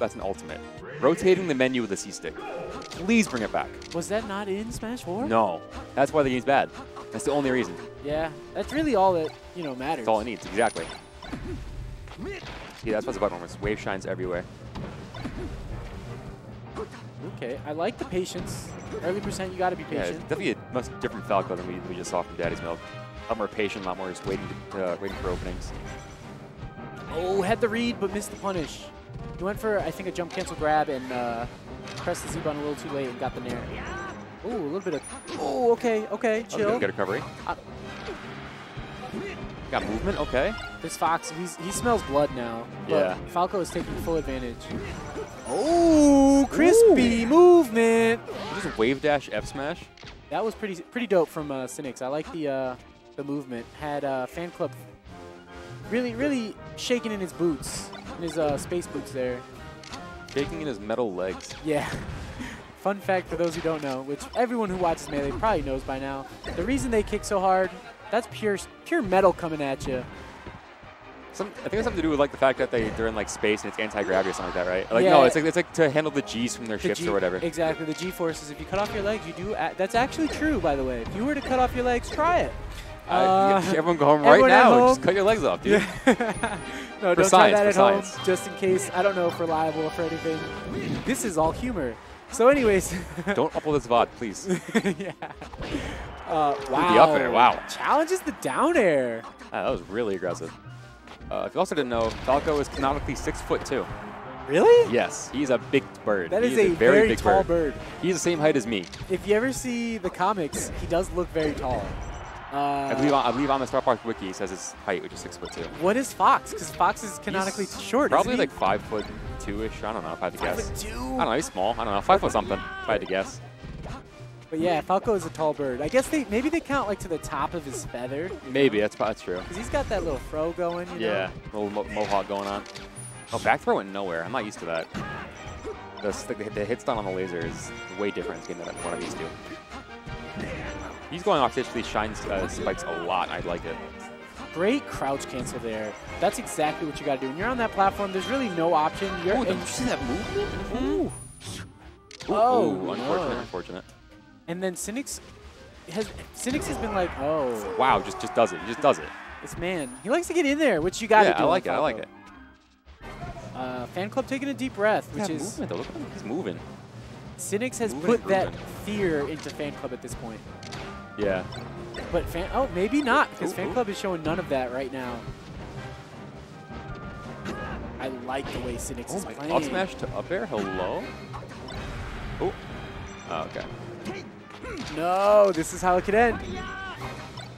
that's an ultimate. Rotating the menu with a C-stick. Please bring it back. Was that not in Smash 4? No. That's why the game's bad. That's the only reason. Yeah, that's really all that, you know, matters. That's all it needs, exactly. Yeah, that's what's about Normus. Wave shines everywhere. Okay, I like the patience. Early percent, you got to be Yeah, patient. definitely a much different Falco than we, we just saw from Daddy's Milk. A lot more patient, a lot more just waiting, to, uh, waiting for openings. Oh, had the read, but missed the punish. He went for, I think, a jump cancel grab and uh, pressed the Z button a little too late and got the nair. Oh, a little bit of. Oh, okay, okay, chill. good recovery. Uh, Got movement, okay. This Fox, he's, he smells blood now. But Yeah. Falco is taking full advantage. Oh, crispy movement. Just wave dash F smash. That was pretty pretty dope from uh, Cynics. I like the uh, the movement. Had uh, fan club really really shaking in his boots, in his uh, space boots there. Shaking in his metal legs. Yeah. Fun fact for those who don't know, which everyone who watches Melee probably knows by now, the reason they kick so hard, that's pure pure metal coming at you. Some, I think it's something to do with like the fact that they, they're in like space and it's anti-gravity or something like that, right? Like Yeah. no, it's like it's like to handle the G's from their The ships G- or whatever. Exactly, the G forces. If you cut off your legs, you do. a that's actually true, by the way. If you were to cut off your legs, try it. Uh, Uh, everyone go home right now. Just cut your legs off, dude. no, For don't try science, that for at home, science. just in case. I don't know if we're liable for anything. This is all humor. So, anyways. Don't upload this VOD, please. yeah. Uh, wow. the up air, wow. Challenges the down air. Ah, that was really aggressive. Uh, if you also didn't know, Falco is canonically six foot two. Really? Yes, he's a big bird. That is, is a very, very big tall bird. bird. He's the same height as me. If you ever see the comics, he does look very tall. I Uh, believe on, I believe on the Star Park wiki it says his height, which is six foot two. what is Fox? Because Fox is canonically He's short. Probably like five foot two ish. I don't know if I had to he? guess. Five foot two. I don't know. He's small. I don't know. Five foot something. If I had to guess. But yeah, Falco is a tall bird. I guess they maybe they count like to the top of his feather. Maybe that's that's true. Because he's got that little fro going. You Yeah, Know? little mo mohawk going on. Oh, back throw went nowhere. I'm not used to that. The, the, the hit stun on the laser is way different in this game than what I'm used to. He's going off stage with these shine uh, spikes a lot. I like it. Great crouch cancel there. That's exactly what you got to do. When you're on that platform, there's really no option. You're Ooh, did you see that movement? Ooh. Ooh, Oh, ooh, unfortunate, no. unfortunate. and then Cynics has Cynics has been like, oh, Wow, just just does it. He just does it. this man, he likes to get in there, which you got to yeah, do. I like it. I like it. Uh, fan club taking a deep breath, which yeah, is movement though. Look at him. He's moving. Cynics has Moving and put that fear into fan club at this point. Yeah. But fan, oh, maybe not, because Ooh, fan ooh. club is showing none of that right now. I like the way Cynics Oh is my playing. Up smash to up air. Hello. Oh. Oh, okay. No, this is how it could end.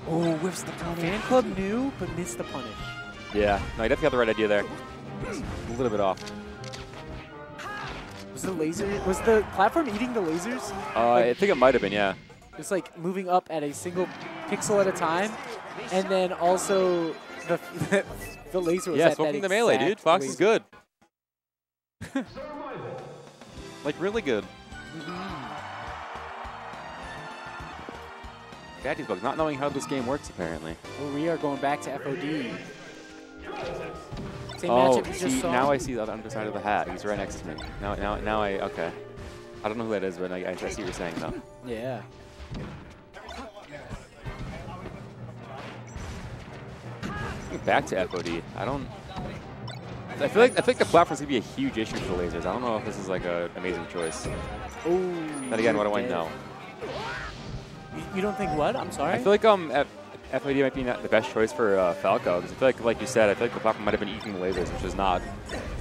Oh, whiffs the punish. Fan club knew, but missed the punish. Yeah. No, you definitely got the right idea there. A little bit off. Was the laser? Was the platform eating the lasers? Uh, I think it might have been. Yeah. It's like moving up at a single pixel at a time, and then also the the laser was Yeah, at smoking the melee, dude. Fox is good. like really good. Mm-hmm. Daddy's bug, not knowing how this game works apparently. Well, we are going back to FOD. Same oh, matchup just see, now I see the other side of the hat. He's right next to me. Now, now, now I okay. I don't know who that is, but I, I see what you're saying though. Yeah. Back to FOD. I don't. I feel like I think the platform's gonna be a huge issue for lasers. I don't know if this is like an amazing choice. Ooh. Then again, what do I know? You, you don't think what? I'm sorry. I feel like um F- FOD might be not the best choice for uh, Falco because I feel like, like you said, I feel like the platform might have been eating the lasers, which is not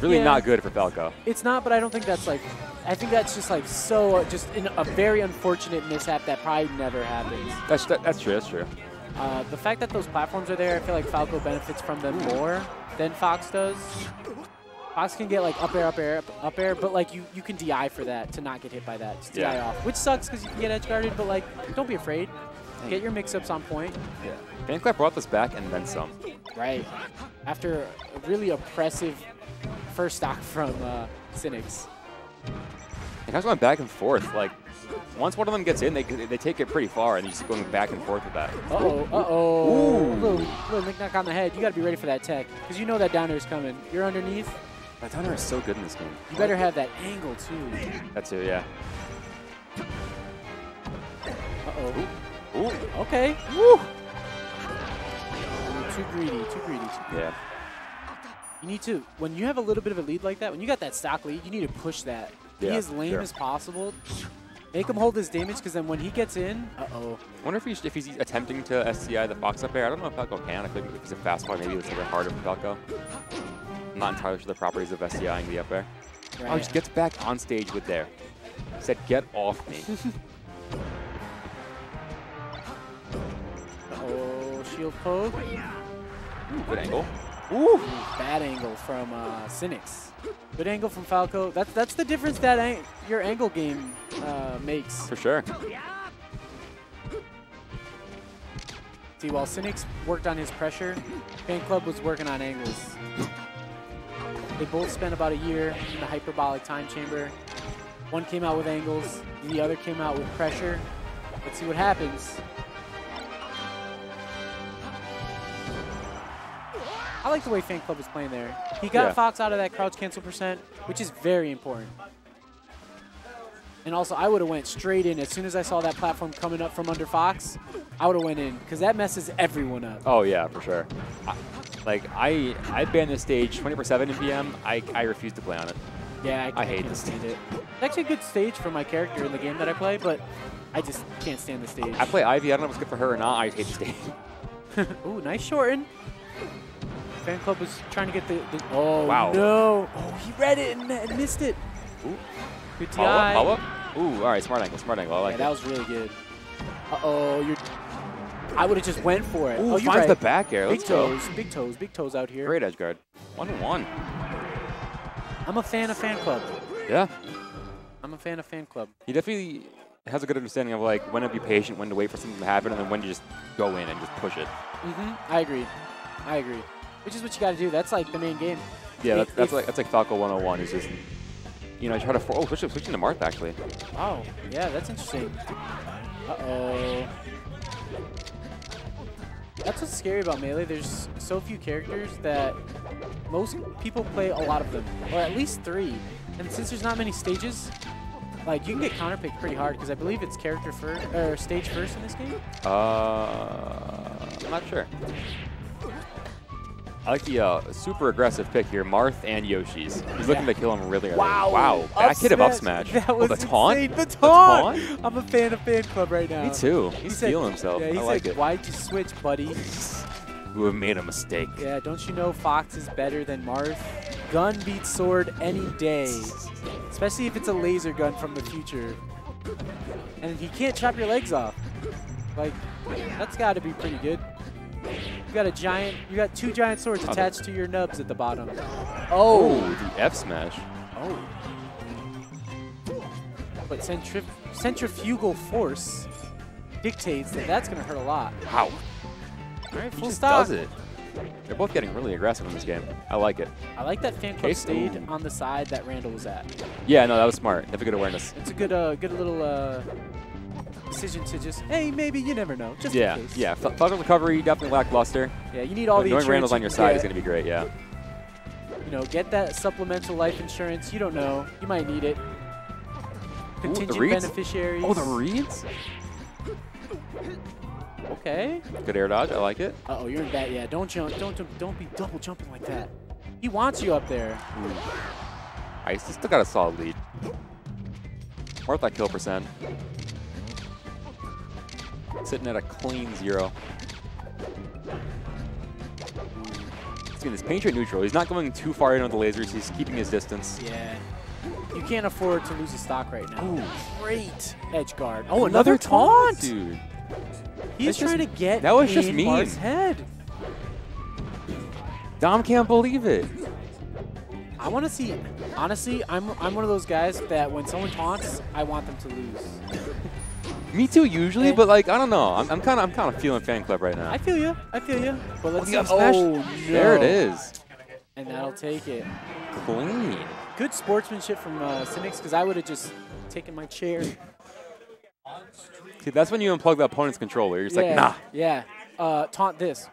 really Yeah. not good for Falco. It's not, but I don't think that's like. I think that's just like so, uh, just in a very unfortunate mishap that probably never happens. That's that, that's true. That's true. Uh, the fact that those platforms are there, I feel like Falco benefits from them more than Fox does. Fox can get like up air, up air, up, air, but like you, you can DI for that to not get hit by that. Just DI Yeah. off, which sucks because you can get edge guarded, but like don't be afraid. Get your mix-ups on point. Yeah. Fan Club brought this back and then some. Right. After a really oppressive first stock from uh, Cynics. It guys going back and forth. Like once one of them gets in, they they take it pretty far, and they're just going back and forth with that. Uh-oh, uh-oh. Ooh. Little, little knick-knack on the head. You got to be ready for that tech because you know that down air is coming. You're underneath. That Thunder is so good in this game. You better have that angle too. That too, yeah. Uh-oh. Ooh, Okay. Woo! Too greedy, too greedy, too greedy. yeah. You need to, when you have a little bit of a lead like that, when you got that stock lead, you need to push that. Be Yeah, as lame sure. as possible. Make him hold his damage, because then when he gets in, uh-oh. I wonder if he's, if he's attempting to SDI the Fox up air. I don't know if Falco can. I think if he's a fast one, maybe it's a little bit harder for Falco. I'm not entirely sure the properties of SDIing the up air. Oh, he just gets back on stage with there. He Said, get off me. Oh, shield poke. Ooh, good angle. Ooh, bad angle from uh, Cynics. Good angle from Falco. That's that's the difference that ang your angle game uh, makes. For sure. See, while Cynics worked on his pressure, Fan Club was working on angles. They both spent about a year in the hyperbolic time chamber. One came out with angles, the other came out with pressure. Let's see what happens. Like the way Fan Club was playing there. He got Yeah. Fox out of that crouch cancel percent, which is very important. And also, I would have went straight in as soon as I saw that platform coming up from under Fox. I would have went in because that messes everyone up. Oh yeah, for sure. I, like I, I ban this stage 24-7 in PM. I, I refuse to play on it. Yeah, I, I hate can't this stage. it. It's actually a good stage for my character in the game that I play, but I just can't stand the stage. I play Ivy. I don't know if it's good for her or not. I hate the stage. Ooh, nice shorten. Fan club was trying to get the. the oh Wow. no! Oh, he read it and, and missed it. Ooh. Good TI. Follow up, follow up. Ooh, all right, smart angle, smart angle. I like Yeah, that it. was really good. Uh oh, you're. I would have just went for it. Ooh, oh, you're finds right. the back air. Big Let's go. toes, big toes, big toes out here. Great edge guard. One to one. I'm a fan of fan club. Yeah. I'm a fan of fan club. He definitely has a good understanding of like when to be patient, when to wait for something to happen, and then when to just go in and just push it. Mm-hmm. I agree. I agree. Which is what you got to do. That's like the main game. Yeah, that's, that's like that's like Falco 101. Is just you know try to for- oh switch switching to Marth actually. Oh, yeah, that's interesting. Uh-oh. That's what's scary about Melee. There's so few characters that most people play a lot of them, or at least three. And since there's not many stages, like you can get counterpicked pretty hard because I believe it's character first or stage first in this game. Uh, I'm not sure. I like the uh, super aggressive pick here, Marth and Yoshi's. He's looking Yeah. to kill him really early. Wow! Wow! Back hit of up smash. That oh, was the taunt? The The taunt. taunt? I'm a fan of fan club right now. Me too. He He's said- feeling himself. Yeah, he I said, like it. "Why'd you switch, buddy?" Who have made a mistake. Yeah, don't you know Fox is better than Marth? Gun beats sword any day. Especially if it's a laser gun from the future. And he can't chop your legs off. Like, that's got to be pretty good. You got a giant, you got two giant swords Oh, attached to your nubs at the bottom. Oh, Oh! the F smash. Oh. But centrif centrifugal force dictates that that's going to hurt a lot. Wow. All right, He full just stop. does it. They're both getting really aggressive in this game. I like it. I like that fan club stayed ooh. on the side that Randall was at. Yeah, no, that was smart. Have a good awareness. It's a good, uh, good little uh, decision to just, hey, maybe you never know, just Yeah, in case. yeah. F- recovery definitely lackluster. yeah. You need all But the knowing Randall's on your side get. is going to be great. Yeah. You know, get that supplemental life insurance. You don't know, you might need it. the Contingent reads? beneficiaries. Oh, the reeds? Okay. Good air dodge. I like it. Uh oh, you're in bad. Yeah, don't jump. Don't jump. Don't be double jumping like that. He wants you up there. I still got a solid lead. Worth that kill percent. Sitting at a clean zero. See, this paint trade neutral. He's not going too far in with the lasers. He's keeping his distance. Yeah. You can't afford to lose a stock right now. Ooh. Great edge guard. Oh, another, taunt. dude. He's That's trying just- to get that was just in mean. Marth's head. Dom can't believe it. I want to see. Honestly, I'm I'm one of those guys that when someone taunts, I want them to lose. Me too, usually, but like I don't know. I'm, I'm kind of I'm kind of feeling fan club right now. I feel you. I feel you. But let's the see. Oh no. There it is. And that'll take it. Clean. Good sportsmanship from uh, Cynics because I would have just taken my chair. See, that's when you unplug the opponent's controller. You're just yeah. like, nah. Yeah. Uh, taunt this.